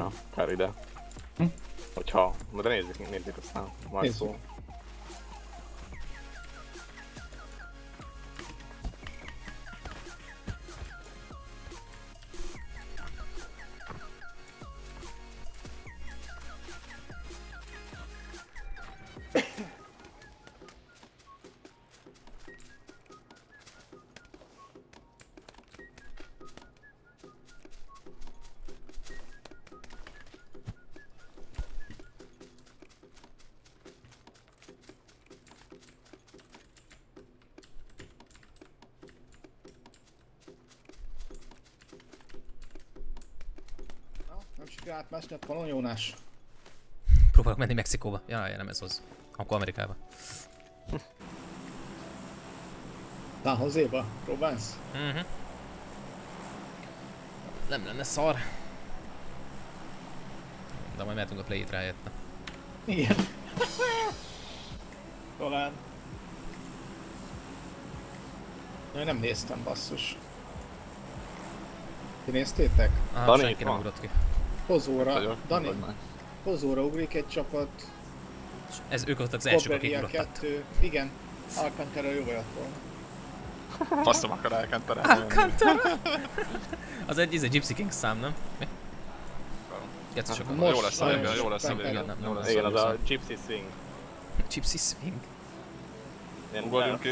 Ja, kár ide. Hm? Hogyha, de nézzük, nézzük aztán, majd Nézzük. szó. Átmásni a falon, Jónás. Próbálok menni Mexikóba. Ja, ja, nem ez az. Akkor Amerikába. San Jose-ba próbálsz? Mhm. Nem lenne szar. De majd mehetünk a play-it rájötte. Igen. Talán. Én nem néztem, basszus. Ti néztétek? Aha, senki nem ugrott ki. Hozóra, Dani, hozóra ugrik egy csapat, És Ez ők voltak az elsők, akik ugrottak. 2, igen, Alcantara jó olyat volna. Faszom akar elkenterelni. Az egy, ez egy Gypsy King szám, nem? Mi? Kettő sokan. Most Jó lesz a vége, jó lesz a nem vége. kell. Jó lesz Igen, az a Gypsy Swing. Gypsy Swing. Ugorjunk ki.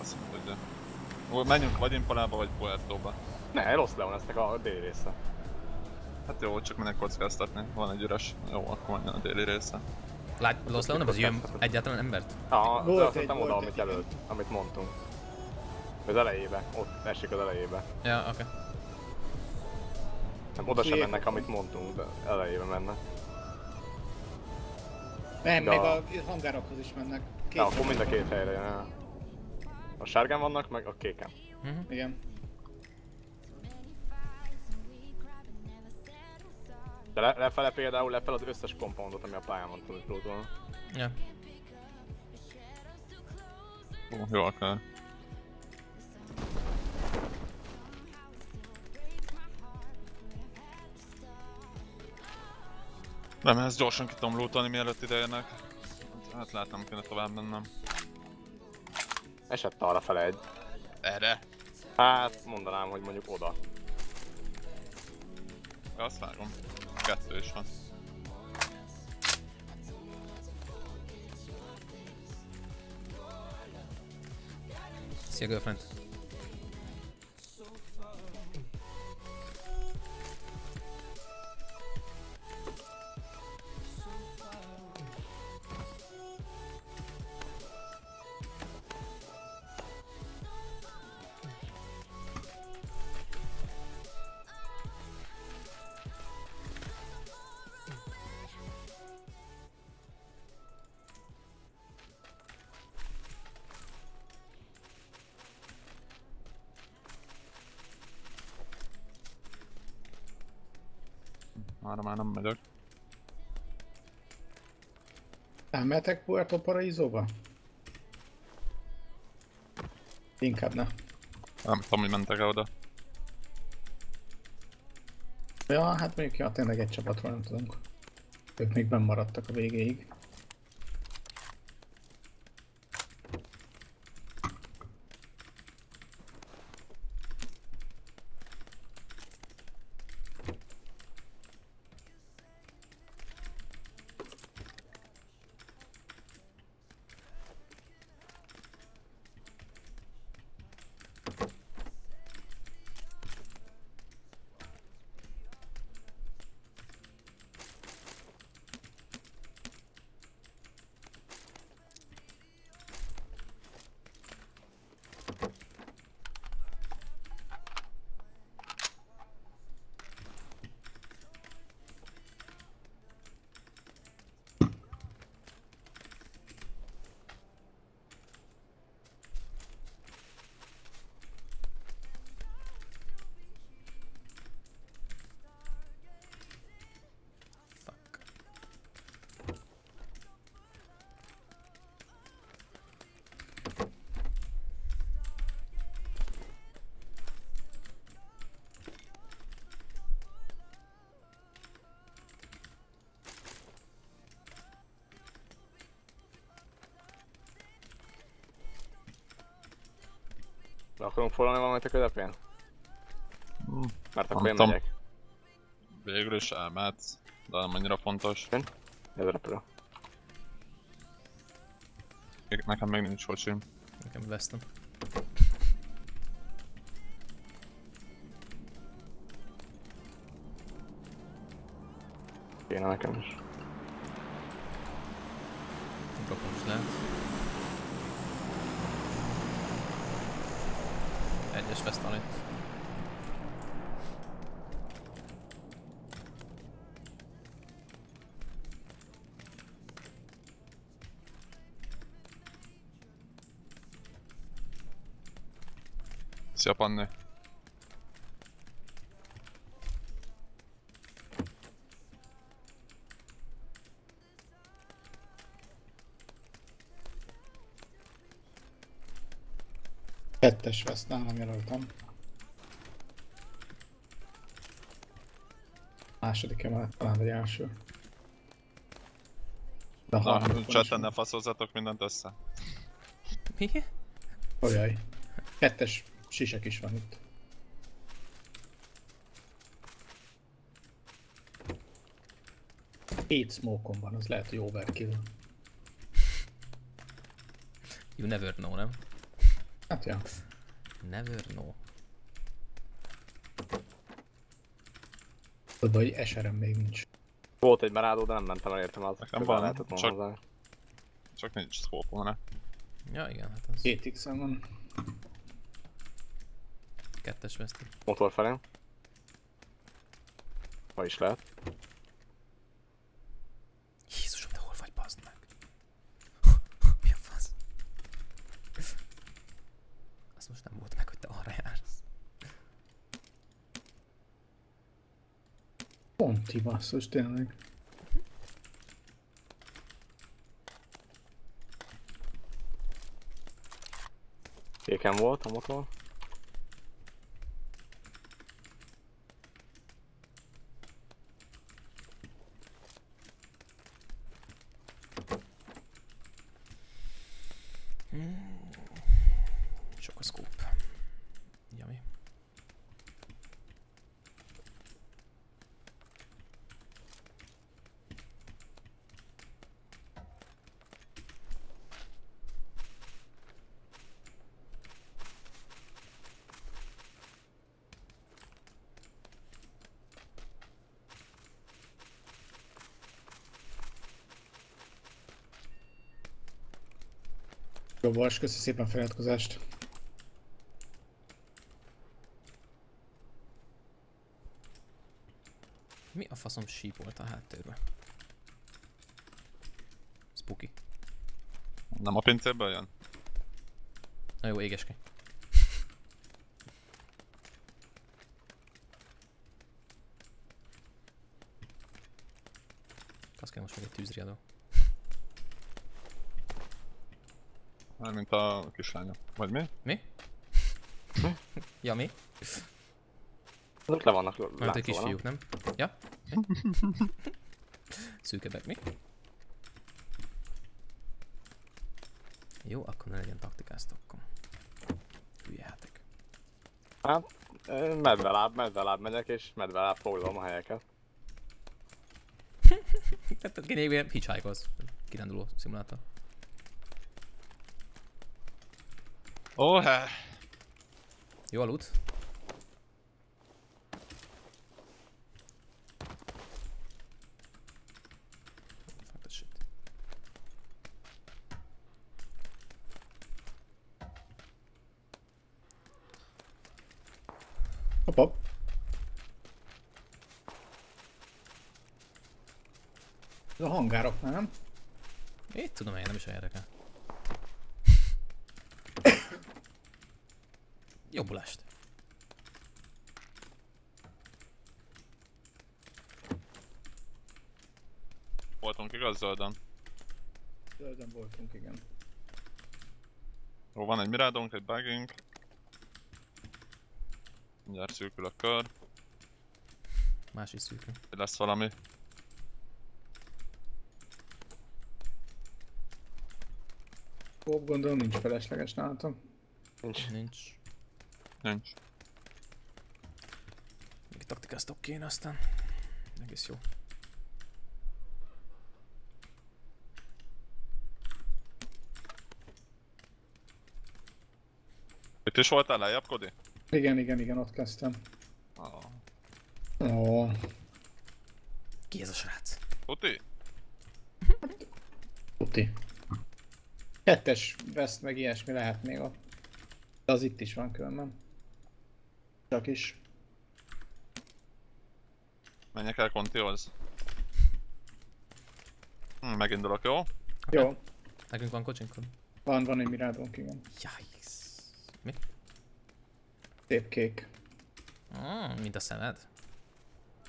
azt. Hol menjünk vagy Impalába, vagy Puertóba. Ne, rossz Leonesznek a déli része. Hát jó, csak minek kockáztatni. Van egy üres. Jó, akkor menjen a déli része. Lát, Los Leon, az jön egyáltalán embert? Ah, de Volt azt nem oda, amit jelölt, amit mondtunk. Az elejébe, ott esik az elejébe. Ja, oké. Nem, oda sem mennek, amit mondtunk, de elejébe mennek. Nem, De még a- hangárokhoz is mennek. Két Ja, akkor mind a két helyre jön el. A sárgán vannak, meg a kéken. Mhm. Igen. De le, lefele például lefele az összes kompoundot, ami a pályán van tudod prótolni. Ja. Ó, jó akár. Nem, ezt gyorsan ki tudom lootolni, mielőtt ideérnek. Hát lehet nem kéne tovább mennem. Esett arra fele egy. Erre? Hát mondanám, hogy mondjuk oda. Ja, azt vágom. Kettő is van. Szia, girlfriend. Arra már nem megyek. Elmehetek Puerto Paraízóba? Inkább ne. Nem tudom, hogy mentek-e oda. Ja, hát mondjuk, ja, tényleg egy csapatról nem tudunk. Ők még benn maradtak a végéig. Le akarunk foglalni valamit a közepén? Hmm. Mert akkor Nem én megyek. Végül is elmehetsz, de nem annyira fontos. Ez repülő. Nekem még nincs kocsim. Nekem vesztem. Kéne nekem is. Is lehet. Just fest on it. Panne. Kettes vesz, nálam jelöltem. Második emelet, talán vagy első. De a chatten van. ne faszolzatok mindent össze. Mi? Olyaj. Kettes sisek is van itt. Két smoke van, az lehet, hogy overkill. You never know, nem? Hát ja. Never know. Tudod, hogy eserem még nincs. Volt egy merádó, de nem mentem el értem az. Nekem közel van, lehetett volna csak- hozzá. Csak nincs scope volna. Ja, igen, hát az Két x van. kettes vesztem. Motor felé. Ma is lehet. Jézusom, de hol vagy, bazd meg? Mi a fasz? Az most nem volt meg, hogy te arra jársz. Ponti basszus, tényleg. Kéken volt a motor. Sok a scope. Jó, Bors, köszi szépen a feliratkozást. Mi a faszom sípolt a háttérbe? Spooky. Nem a pincéből jön? Na jó, égeske. Az kell most meg egy tűzriadó. Mármint a kislánya. Vagy mi? Mi? ja, mi? Azok le vannak Mert egy kisfiúk, nem? Ja? Szűkebbek, mi? Jó, akkor ne legyen taktikáztok. akkor. Hülyehetek. Hát, medveláb, medveláb megyek és medveláb foglalom a helyeket. Tehát lényegében hitchhike-oz. Kiránduló szimulátor. Oh, he. Jó a loot? Fuck that shit. Hopp, hopp. Ez a hangárok, nem? Itt tudom én, nem is érdekel. Jobbulást. Voltunk igaz zöldön. Zöldön voltunk, igen. Jó, van egy mirádónk, egy bugging. Mindjárt szűkül a kör. Más is szűkül. Lesz valami. Kóp gondolom nincs felesleges nálatok. Nincs. Nincs. Nincs. Még taktikáztok kéne aztán. Egész jó. Itt is voltál lejjebb, Kodi? Igen, igen, igen, ott kezdtem. Ah. Ó, Ki ez a srác? Tuti? tuti. Kettes veszt meg ilyesmi lehet még ott. De az itt is van különben. Csak is. Menjek el Contihoz. Hm, megindulok, jó? Jó, Nekünk van kocsink? Van, van egy mirádónk, igen. Yikes. Mi? Szép kék. Mm, mint a szemed?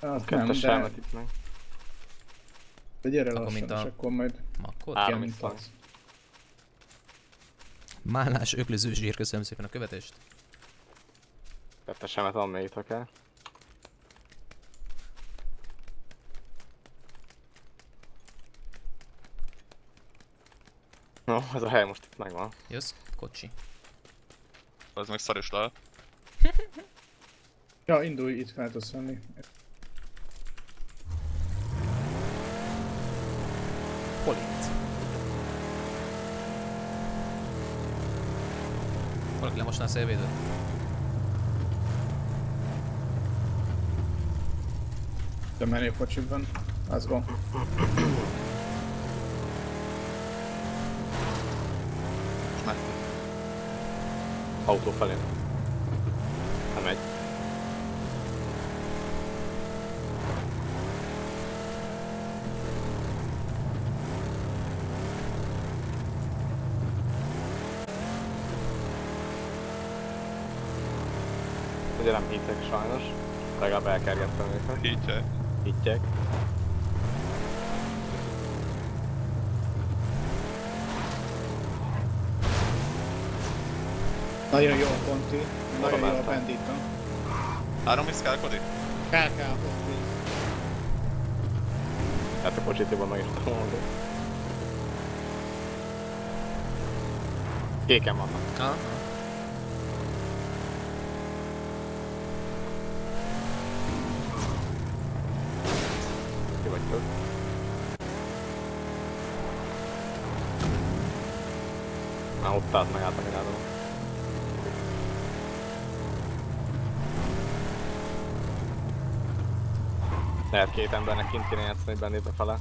Az nem, Kettes de, itt meg. de gyere Akkor lassan, mint és a- akkor majd Makkod? Á. kell, Három mint. Málás öklöző zsír, köszönöm szépen a követést. Kettes elmet van még itt akár. No, ez a hely most itt megvan. Jössz? Kocsi. Ez meg szar is lehet. Ja, indulj, itt fel tudsz venni. Hol itt? Valaki lemosná a szélvédőt? De menő kocsiban. Az van. Most meg. Autó felé. Nem megy. Ugye nem hitek sajnos. Legalább elkergettem őket. Hítja. Hittek. Nagyon jó a Conti. Nagyon jó a. Bandita. Három is kell, Kodi? Kell, kell, víz. Hát a jobban meg is tudom mondani. Kéken vannak. Ah, Állt meg át a mirádon. Lehet két embernek kint kéne játszani bennét a fele.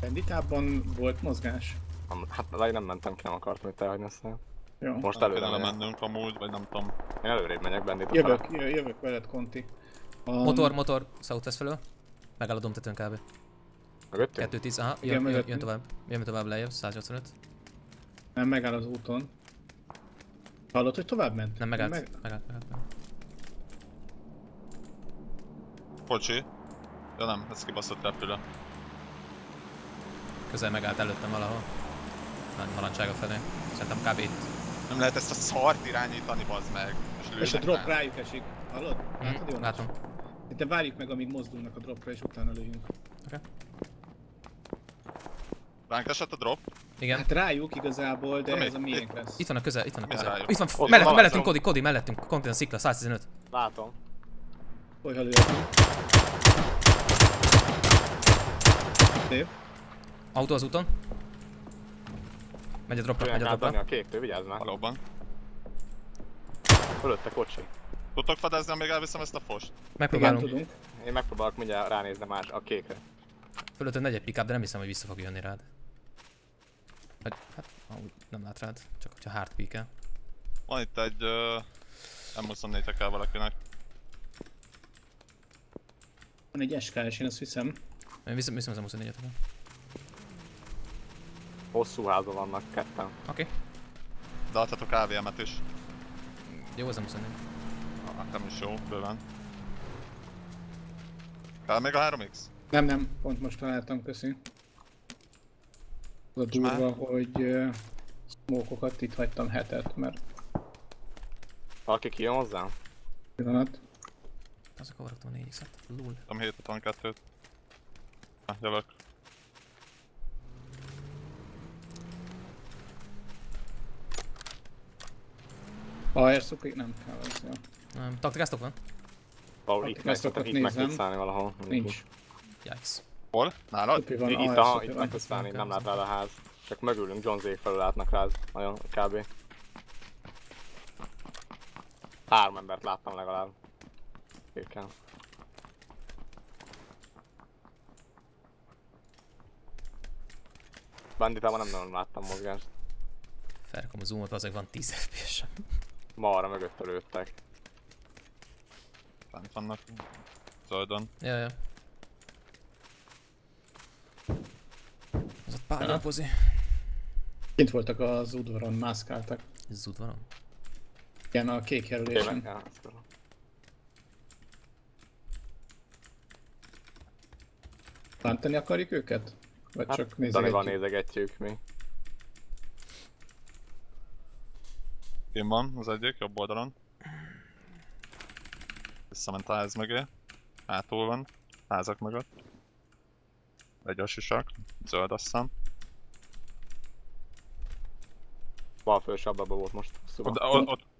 Banditában volt mozgás. Hát elég nem mentem ki, nem akartam itt elhagyni aztán. Jó. Most Nem előre megyek. mennünk amúgy, vagy nem tudom. Én előrébb megyek bennét a Jövök, fele. jö- jövök veled, Conti. A... Motor, motor, Southwest felől. Megáll a domtetőn kb. Mögöttünk? 210, aha, jön, jön, jön tovább. Jön tovább lejjebb, 185. Nem, megáll az úton. Hallod, hogy tovább ment? Nem megállt, Meg... megállt, megállt. megállt. Kocsi. Ja nem, ez kibaszott repülő. Közel megállt előttem valahol. Nagy halancsága felé. Szerintem kb. itt. Nem lehet ezt a szart irányítani, bazd meg. És, És a drop rá. rájuk esik. Hallod? Látod jól? Mm, látom. De várjuk meg, amíg mozdulnak a dropra, és utána lőjünk. Ránk esett a drop? Igen. Hát rájuk igazából, de Na mi? ez a miénk lesz. Itt van a közel, itt van a közel. rájuk? Itt van, Ott mellettünk, van, mellettünk. Kodi, Kodi, mellettünk. Kontinent szikla, 115. Látom. Hogy ha lőjünk. Szép. Autó az úton. Megy a dropra, megy a dropra. a kéktől, vigyázz már. Valóban. Fölötte kocsi. Tudtok fedezni, amíg elviszem ezt a fost? Igen, Megpróbálunk. tudunk. Én megpróbálok mindjárt ránézni más a kékre. Fölötted megy egy pickup, de nem hiszem, hogy vissza fog jönni rád. Vagy, hát, amúgy nem lát rád, csak hogyha hard peak Van itt egy uh, M24 kell valakinek. Van egy SKS, én azt hiszem. Én viszem, viszem az 24 et Oké. Hosszú házban vannak ketten. Okay. De adhatok AVM-et is. Jó, az 24. Ah, nem is jó, bőven. Kell még a 3x? Nem, nem, pont most találtam, köszi. Az a már? durva, hogy uh, smokokat itt hagytam hetet, mert Valaki kijön hozzám? pillanat. Azok a varogtam a 4 x Lul. Nem 752-t. Ah, jövök. A airsoft nem kell, az jó. Nem, taktikáztok van? Akik itt meg, ezt szokott itt meg tudsz állni valahol. Nincs. Yikes. Hol? Nálad? Van, Itt, itt, AR aha, szopi itt van. meg tudsz állni, nem lát rád a ház. Csak mögülünk John Zék felül látnak rád. Nagyon kb. Három embert láttam legalább. Kékkel. Banditában nem nagyon láttam mozgást. Felrakom a zoomot, azért van 10 fps Ma arra mögött lőttek. Fent vannak. Zöldön. Ja, ja. Az ott párnapozi. Kint voltak az udvaron, mászkáltak. Ez udvaron. Igen, a kék jelölésen. Bántani akarjuk őket? Vagy Hát, csak nézegetjük? nézegetjük mi. Kim van az egyik, jobb oldalon. Visszament a ház mögé. Hátul van. Házak mögött. Egy a sisak. Zöld azt hiszem. Bal felső ablakban volt most. Szóval. Ott, ott, ott.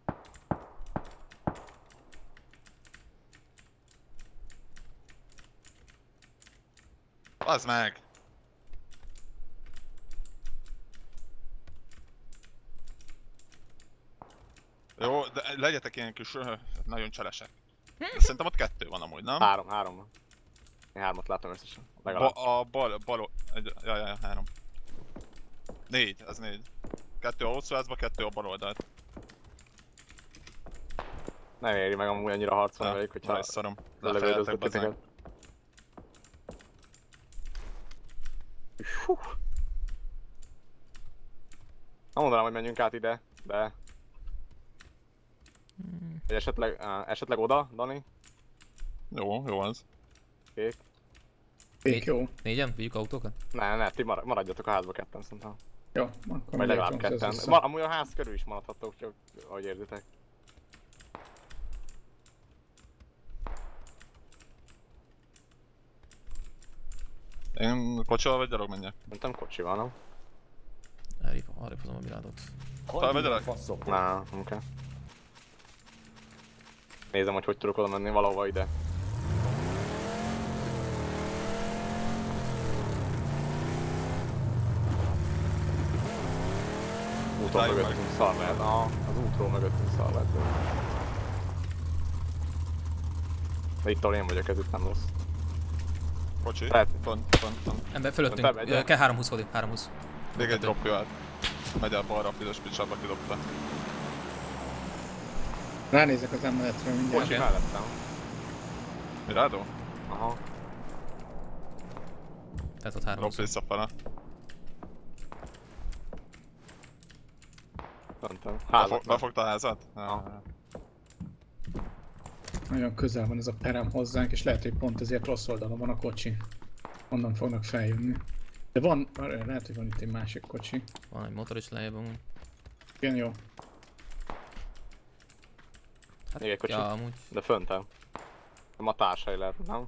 Az meg! Jó, de legyetek ilyen kis nagyon cselesek. Szerintem ott kettő van amúgy, nem? Három, három van. Én hármat látom összesen. Legalább. Ba, a bal, bal, egy, ja, ja, ja, három. Négy, az négy. Kettő a hosszú házba, kettő a bal oldalt. Nem éri meg amúgy annyira harcolni velük, hogyha Nagy szarom. lelövöldöznek Lefejeltek be titeket. Hú. Nem mondanám, hogy menjünk át ide, de... Vagy esetleg, á, esetleg oda, Dani? Jó, jó az. Kék? Kék, jó. Négyen? Vigyük autókat? Ne, ne, ti marad- maradjatok a házba ketten szerintem. Jó, akkor Vagy megyek legalább ketten. Ma, amúgy a ház körül is maradhatok, csak ahogy érzitek. Én kocsival vagy gyalog menjek? Szerintem kocsival, nem? Arrébb, arrébb hozom a mirádot. Felmegyelek? Na, nem kell. Nézem, hogy hogy tudok oda menni valahova ide. Úton mögöttünk. Aha, az útról mögöttünk szar lehet. De itt ahol én vagyok, ez itt nem rossz. Kocsi? Lehet. Font, font, font. Ember fölöttünk. Kell 320 fordít, 320. Még egy drop jöhet. Megy el balra a piros picsába kidobta. Ránézek az emeletről mindjárt. Kocsi Oké. mellettem. Mirado? Aha. Tehát ott Drop 320. visszafele. Befog, Házak. befogta a házat? Aha. Nagyon közel van ez a perem hozzánk, és lehet, hogy pont ezért rossz oldalon van a kocsi. Onnan fognak feljönni. De van, lehet, hogy van itt egy másik kocsi. Van egy motor is lejjebb amúgy. Igen, jó. Még egy kocsi. Ja, amúgy. De föntem. Nem a társai lehet, nem?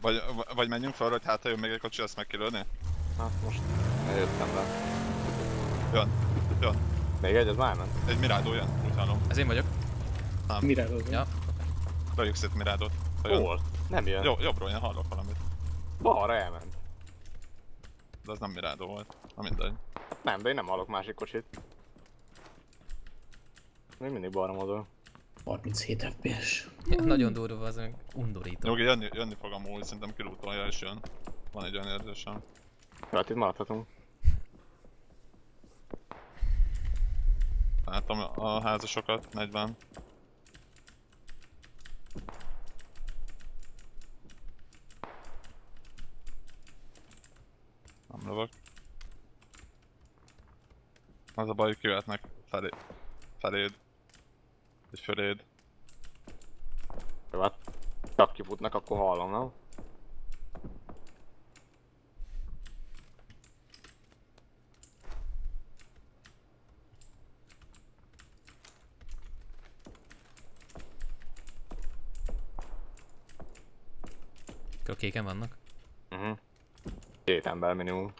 Vagy, vagy menjünk fel, hogy hát ha jön még egy kocsi, azt meg kilőni? Hát most eljöttem le. Jön, jön. Még egy, ez már ment. Egy Mirado jön, úgy hallom. Ez én vagyok. Mire rozol? Ja. Lőjük szét jön. Hol? Nem jön. Jó, jobbról jön, hallok valamit. Balra elment. De az nem Mirado volt. Na mindegy. Nem, de én nem hallok másik kocsit. Még mindig balra mozog. 37 FPS. Ja, nagyon durva, az meg undorító. Nyugi, jönni, jönni fog amúgy, szerintem kilútolja és jön. Van egy olyan érzésem. Hát itt maradhatunk. Látom a házasokat, 40. Nem lövök. Az a baj, hogy kijöhetnek felé, feléd. Vagy föléd. Jó, hát csak kifutnak, akkor hallom, nem? Kéken vannak. Uh -huh. Két ember minimum.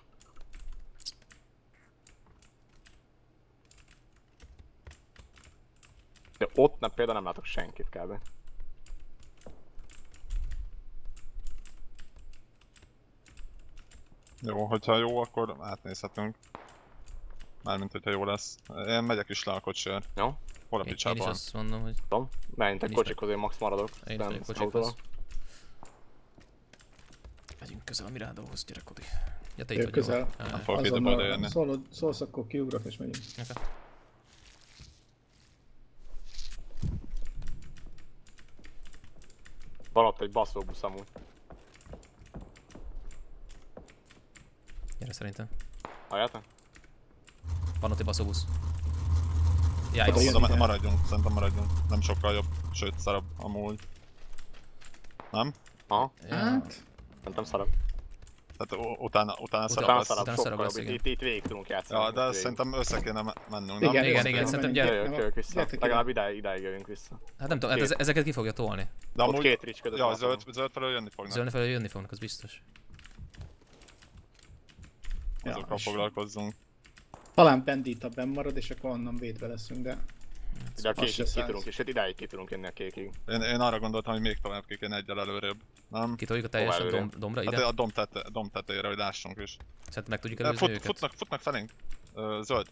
ott nem, például nem látok senkit kb. Jó, hogyha jó, akkor átnézhetünk. Mármint, hogyha jó lesz. Én megyek is le a kocsijért. Jó? Hol a Én, én is picsában? azt mondom, hogy Tudom. Menjünk egy kocsikhoz, én max maradok. én is megyek kocsikhoz. Megyünk közel a Mirádóhoz, gyere Kodi. Ja, te itt vagy közel. Ah, ide Azonnal odaérni. szólod, szólsz, akkor kiugrok és megyünk. oké. Van ott egy baszóbusz amúgy. Gyere szerintem. Halljátok? Van ott egy baszóbusz. Ja, jön. Oda maradjunk, szerintem maradjunk. Nem sokkal jobb, sőt szarabb amúgy. Nem? Aha, Ja. Hát, szerintem szarab. Tehát utána, utána szarabb Utána lesz. szarab, utána sokkal szarab jobb. lesz, Itt, igen. itt végig tudunk játszani. Ja, de végig. szerintem össze kéne me- mennünk, Igen, nem? Igen, igen, kell szerintem gyere. Jövök, jövök vissza. Legalább idáig, idáig jövünk vissza. Hát nem tudom, hát ez, ezeket ki fogja tolni. De amúgy, két rics között ja, zöld, zöld felől jönni fognak. Zöldne felé jönni fognak, az biztos. Azokkal foglalkozzunk. talán Bandita benn marad, és akkor onnan védve leszünk, de Ide a kékig ki tudunk, és itt idáig ki tudunk jönni a kékig. Én, én arra gondoltam, hogy még tovább ki kéne egyel előrébb. Nem? Kitoljuk a teljesen Hová dom, dombra Hát ide. a dom, tete, dom tetejére, hogy lássunk is. Szerintem meg tudjuk előzni fut, őket. futnak, futnak felénk. Ö, zöld.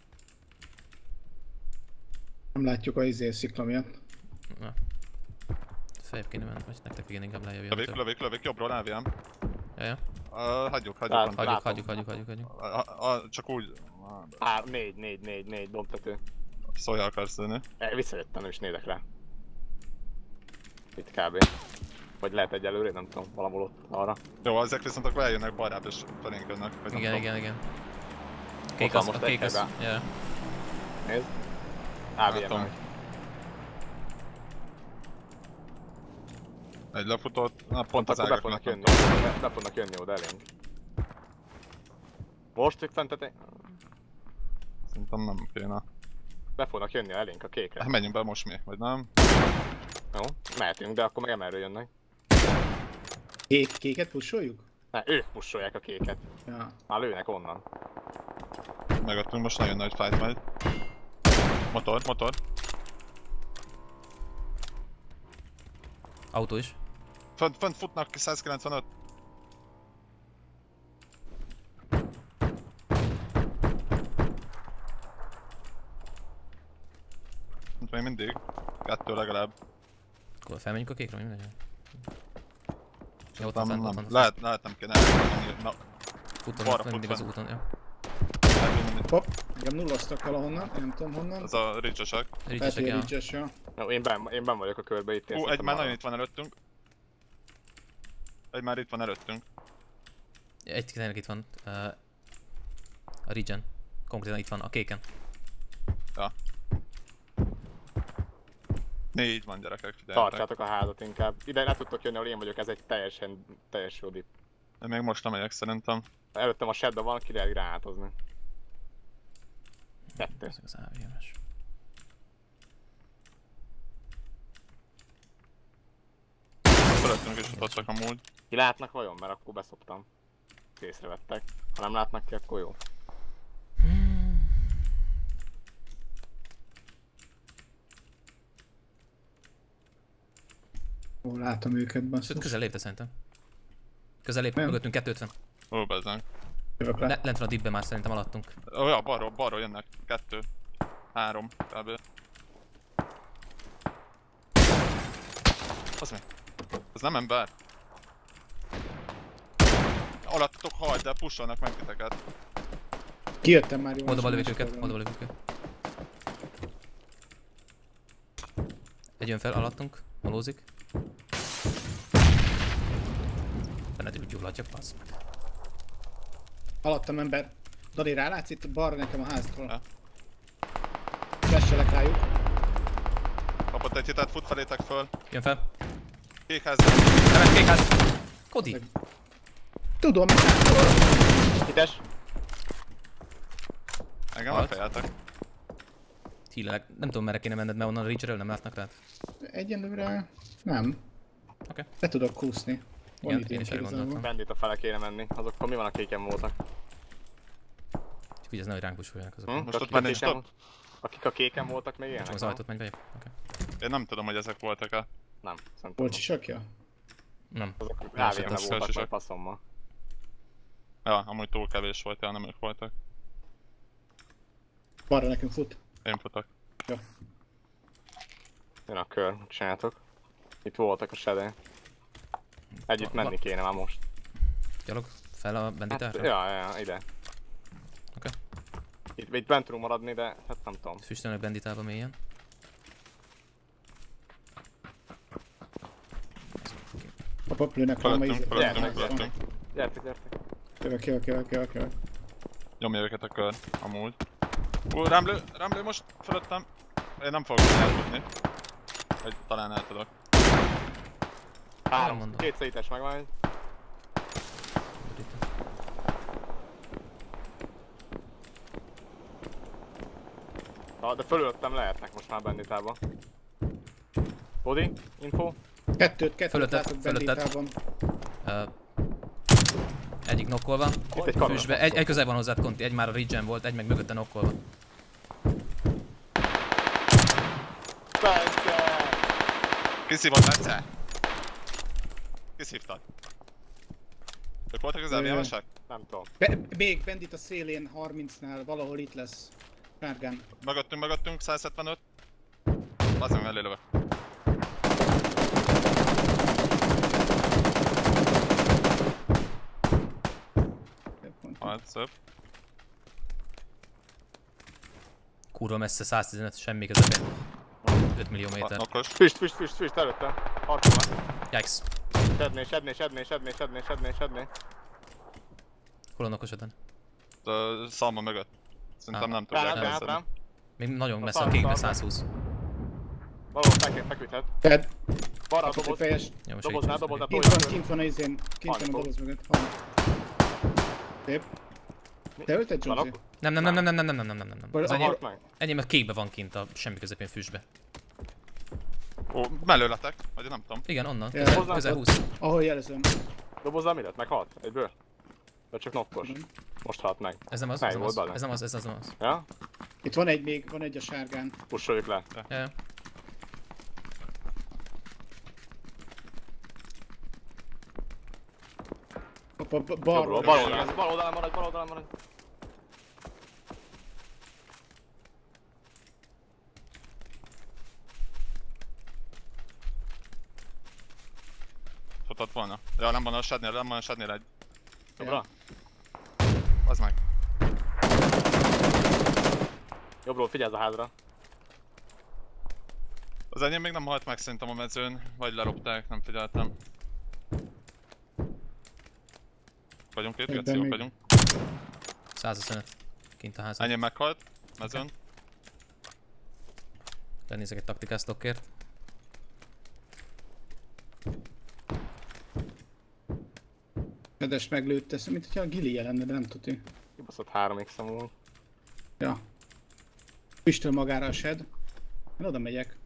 nem látjuk a izé szikla miatt. Na. Feljebb kéne menni, vagy nektek igen inkább lejjebb Lövik, jöttök. lövik, lövik, jobbról elviem. Ja, ja. Uh, hagyjuk, hagyjuk. Lát- Hagyjuk, hagyjuk, hagyjuk, hagyjuk, hagyjuk. a, a, a, csak úgy Á, négy, négy, négy, négy, dobtető. Szólja akarsz lenni. E, visszajöttem, nem is nézek rá. Itt kb. Vagy lehet egy előre, nem tudom, valahol ott arra. Jó, ezek viszont akkor eljönnek balrább és felénk jönnek. vagy Igen, igen, igen. Kék az, most a kék az, ja. Nézd. Meg. Egy lefutott, na pont az ágak fognak jönni, be, fognak jönni oda elénk. Most ők fent, tehát Szerintem nem kéne. Be fognak jönni elénk a kékre. Hát menjünk be most mi, vagy nem? Jó, mehetünk, de akkor meg emelről jönnek. Kék, kéket pusoljuk? Ne, ők pusolják a kéket. Ja. Már lőnek onnan. Megadtunk most nagyon nagy fight megy. Motor, motor. Autó is. Fönt, fönt futnak 195. mindig. Kettő legalább. Akkor felmenjünk a kékre, mi legyen? Ja, ott Nem, nem. Lehet, lehet nem kéne elmenni. Na, Futom, mindig az úton, ja. Hopp, engem nulloztak valahonnan, én nem tudom honnan. Ez a ricsesek. A ja. Ridges, ja. Jó, én ben, én ben vagyok a körbe itt. Ú, egy már nagyon itt van előttünk. Egy már itt van előttünk. Egy tényleg itt van. Uh, a regen. Konkrétan itt van, a kéken. Négy van gyerekek, figyeljetek. Tartsátok a házat inkább. Ide le tudtok jönni, ahol én vagyok, ez egy teljesen, teljes jó dip. Én még most nem megyek szerintem. Előttem a shedben van, ki lehet ráhátozni. Kettő. Ez az AVM-es. Fölöttünk is futottak amúgy. Ki látnak vajon? Mert akkor beszoptam. Észrevettek. Ha nem látnak ki, akkor jó. Ó, látom őket, Sőt, basszus. közel lépte szerintem. Közel lép, Nem. mögöttünk 250. Ó, bezzánk. Le. Le, lent van a dipbe már szerintem alattunk. Ó, ja, balról, balról jönnek. Kettő. Három, kb. Az mi? Ez nem ember? Alattatok hajt, de pusolnak meg titeket. Kijöttem már jól. Oldalba lövik őket, oldalba lövik őket. Egy jön fel alattunk, malózik. Úgy gyulladjak, bassz meg. Alattam ember. Dani rálátsz itt balra nekem a háztól. Lesselek rájuk. Kapott egy hitet, fut felétek föl. Jön fel. Kék ház. Nem, kékház! Kodi! Tudom, hát, Hites? Engem Halt. megfejeltek. Hílelek. Nem tudom merre kéne menned, mert onnan a nem látnak rád. egyenlőre nem. Oké. Le tudok kúszni. Van Igen, én is erre igazából. gondoltam. Bandit a fele kéne menni. Azok akkor mi van a kéken voltak? Csak vigyázz, nehogy ránk pusoljanak azok. Hm? Most Akik ott a már nincs kéken top? Akik a kéken voltak még Csak ilyenek? az van? ajtót menj bejebb. Oké. Én nem tudom, hogy ezek voltak-e. Nem, szerintem Volt nem. sisakja? Nem. Azok rávérne voltak, vagy faszommal. Ja, amúgy túl kevés volt, ja, nem ők voltak. Balra nekünk fut. Én futok. Jön a kör, csináltok? Itt voltak a sedén. Együtt Va- menni kéne már most. Gyalog fel a Hát, benditára? ja, ja, ide. Oké. Itt, itt bent tudunk maradni, de hát nem tudom. Füstölnek benditába mélyen. A paplőnek van a izé. felettünk, Gyertek, felettünk. Gyertek, gyertek. Jövök, jövök, jövök, jövök, jövök. Nyomja őket a kör, amúgy. Ú, rámlő, rámlő most fölöttem. Én nem fogok eltudni. Vagy talán el tudok. Három, két szétes megvan. Na, de fölöttem lehetnek most már benditában. Body, info. Kettőt, kettőt Fölötted, látok benditában. Uh, egyik nokkolva. Itt egy. Füstbe. Egy, egy közel van hozzád Conti, egy már a regen volt, egy meg mögötte nokkolva. Persze! Kiszívott Bence! Kiszívtad. Ők voltak az elvélemesek? Nem tudom. Be, még bendit a szélén 30-nál, valahol itt lesz. Sárgán. Mögöttünk, mögöttünk, 175. Az meg mellé lövök. Hát, szép. Kurva messze, 115, semmi közepén. 5 millió méter. Füst, füst, füst, füst, előtte. Harcol már. Yikes. Sedné, sedné, sedné, sedné, sedné, sedné, sedné. Hol a nokosodon? Ö, Szalma mögött. Szerintem Ah. nem tudják rám, rám, rám. Még nagyon messze a kékbe, szar- 120. Valahol feküdt, feküdhet. Fed, Balra a doboz. fejes. Jó, most Doboznál, segítsünk doboznál, neki. Kint van, kint van a izén. Kint van a doboz mögött. Szép. Te ölted, Jonesy? Nem, nem, nem, nem, nem, nem, nem, nem, nem, nem, enyém a kékbe van kint a semmi közepén füstbe. Ó, mellőletek, vagy nem tudom. Igen, onnan. Ja, Közel, közel 20. Ahol jelezem. Dobozzal mi lett? Meghalt? Egyből? Vagy csak nokkos? Mhm. Most halt meg. Ez nem az, ez nem az, benne? ez nem az, ez nem az. Ja? Itt van egy még, van egy a sárgán. Pusoljuk le. Ja, ja. Ba- Jobbról, balról. bal oldalán, bal oldalán maradj, bal oldalán maradj. Futott volna. Ja, nem van a sednél, nem van a sednél egy. Jobbra? Az meg. Jobbról figyelj a házra. Az enyém még nem halt meg szerintem a mezőn, vagy lerobták, nem figyeltem. Vagyunk Geci, jók még- vagyunk. 125. Kint a házban. Enyém meghalt, mezőn. Lenézek egy taktikát Fedes meglőtt, ez mint hogyha a gili lenne, de nem tudja. Kibaszott 3x amúgy. Ja. Füstöl magára a shed. Én oda megyek.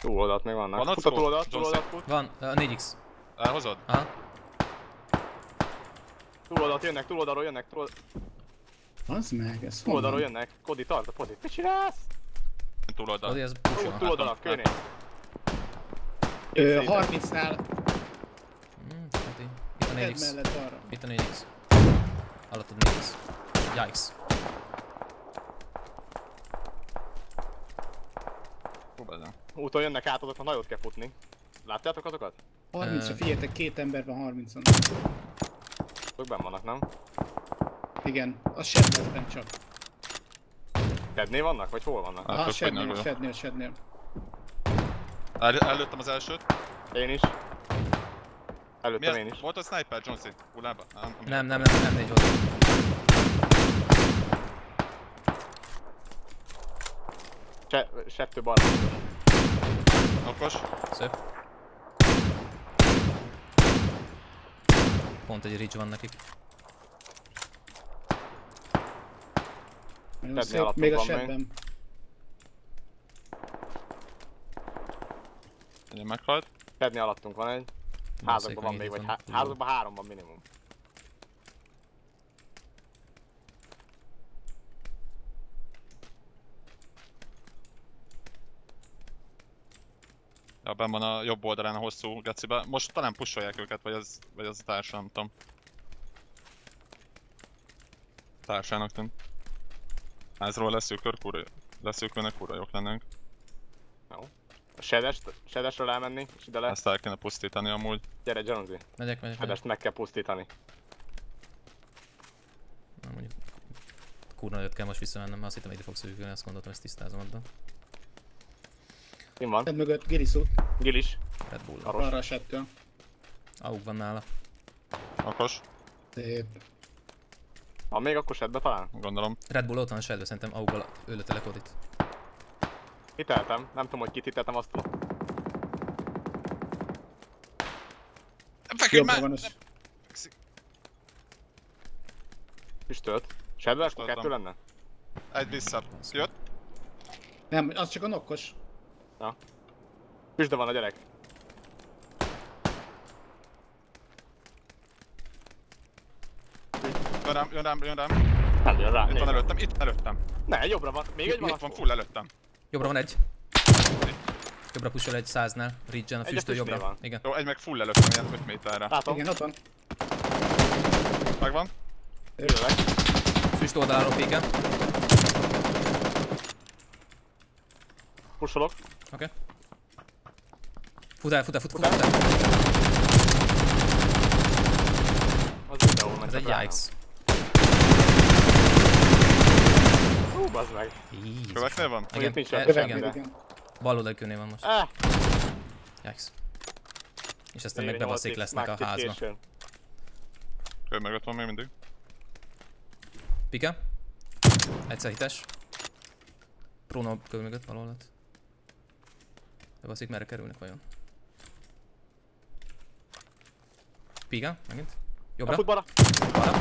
Túloldalt még vannak. Van ott Fut a szó? túloldalt, túloldalt fut. Van, a 4x. Elhozod? Aha. Túloldalt jönnek, túloldalról jönnek, túlold- Az meg, ez túloldalról jönnek. Kodi, tart a pozit. Mit csinálsz? Túloldal. Odi, az Ú, pushol. Túloldalak, kőnél. Ö, Szépen. 30-nál, Mm, Conti. Itt a head 4x. mellett arra. Itt a 4x. Alattad 4x. Yikes. Bezem. Úton jönnek át, azoknak nagyot kell futni. Látjátok azokat? 30-ra Ö. figyeljetek, két ember van 30-on. Azok benn vannak, nem? Igen, a bent csak. Kednél vannak? Vagy hol vannak? Hát, Aha, a hogy shednél, a fognak shednél, a shednél. El, előttem az elsőt. Én is. Előttem én is. Volt a sniper, Jonesy? Hullába? Nem, Nem, nem, nem, nem, négy volt. Se, settő balra. Okos. Szép. Pont egy ridge van nekik. Nagyon szép, még a shedben. Enyém meghalt. Kednél alattunk van egy. Házakban van még, vagy há- házakban három van minimum. Ja, benn van a jobb oldalán a hosszú gecibe. Most talán pusolják őket, vagy az, vagy az a társa, nem tudom. Társának tűnt. Házról leszűkör, kurva, leszűkölnek, kurva jók lennénk. A sedest, sedesről elmenni, és ide le. Ezt el kéne pusztítani amúgy. Gyere, Jonesy. Megyek, megyek, megyek. Sedest meg kell pusztítani. Na, mondjuk kurva nagyot kell most visszamennem, mert azt hittem ide fogsz szűkülni, azt gondoltam, ezt tisztázom addan. Kim van? Ted mögött Giriszút, Gilis. Red Bull. Aros. arra esettől. Aug van nála. Okos, Szép. Ha még akkor sedbe talán? gondolom. Red Bull ott van a shadowben, szerintem Auggal ölöttelek ott itt. Hiteltem. Nem tudom, hogy kit hiteltem, azt. Feküdj már! van az. Füstölt. Sedbe, akkor kettő lenne? Egy vissza. Jött? Nem, az csak a nokkos. Füstbe van a gyerek. Jön rám, jön rám, jön rám. Nem jön rá. Itt van előttem, itt előttem. Ne, jobbra van. Még egy van. Itt van full előttem. Jobbra van egy. Jobbra pushol egy száznál. Ridge-en a Egy a füstől füstnél jobbra. van. Igen. Jó, egy meg full előttem, ilyen 5 méterre. Látom. Igen, ott van. Megvan? Jövök. Füst oldaláról péken. Pusolok. Oké. Fut el, fut el, fut, fut, fut el. Az videó ment Ez a egy drágám. yikes. Hú, bazd meg. Jézus. Köveknél van? Igen, nincs e- ott. Igen. igen. Bal oldali kőnél van most. Eh, Yikes. És aztán meg bebaszik 8x, lesznek a házba. későn. Köv mögött van még mindig. Pika. Egyszer hites. Bruno köv mögött valahol ott. Bebaszik merre kerülnek vajon? Pika, megint. A Jobbra. futballra. Balra.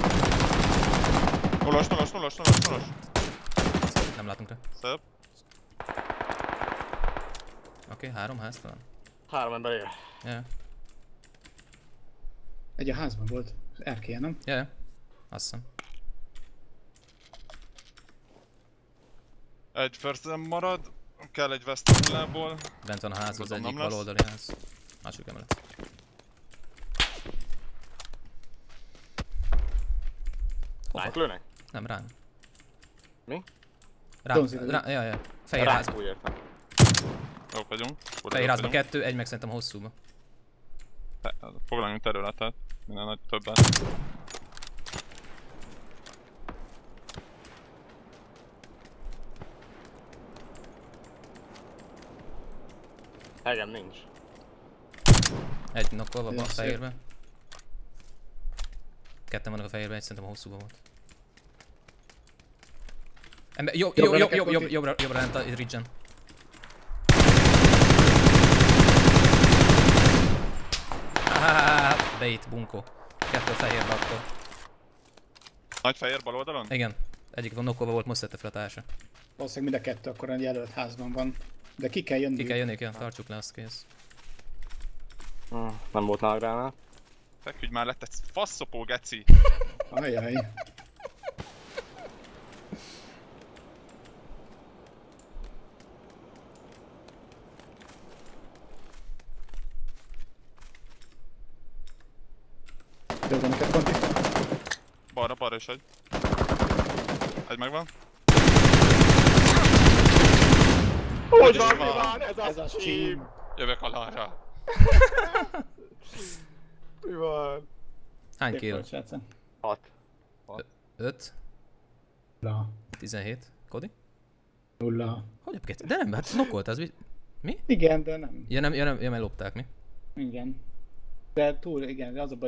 Nulos, nulos, nulos, nulos, nulos. Nem látunk rá. Szép. Oké, három ház talán. Három ember él. Ja, Egy a házban volt. Erkélye, nem? ja, ja. Azt hiszem. Egy first marad. Kell egy West hullából. Bent van a ház, az egyik baloldali ház. Második emelet. Ránk lőnek? Nem, ránk. Mi? Rá, Donzi, rá, ja, ja. Fehér házba. Jók vagyunk. Fehér kettő, egy meg szerintem hosszúba. Foglaljunk területet. Minden nagy többet. Hegem nincs. Egy nokkolva Ja, van a szép. fehérbe. Ketten vannak a fehérbe, egy szerintem a hosszúba volt. Ember, jobb, jobb, jobb, jobb, jobb, jobbra, jobbra lent a ridge-en. Ah, bait, bunko. Kettő a fehérbe akkor. Nagy fehér bal oldalon? Igen, egyik van nokkolva volt, most szedte fel a társa. Valószínűleg mind a kettő akkor egy jelölt házban van. De ki kell jönni. Ki kell jönni, kell, tartsuk le, azt kész. Hm, Nem volt nála gránát. Feküdj már lett egy faszopó geci. Ajaj. Van neked, Conti? Balra, balra is egy. Egy megvan. Hogy van, van? Ez Ez a a stream. stream. Jövök alára. Mi van? Hány kill? volt, srácok. Hat. 5, Nulla. 17. Kodi? Nulla. Hogy a kettő? De nem, hát nokkolt az. mi- Igen, de nem. Ja nem, ja nem, ja, mert lopták mi? Igen. De túl, igen, az a baj,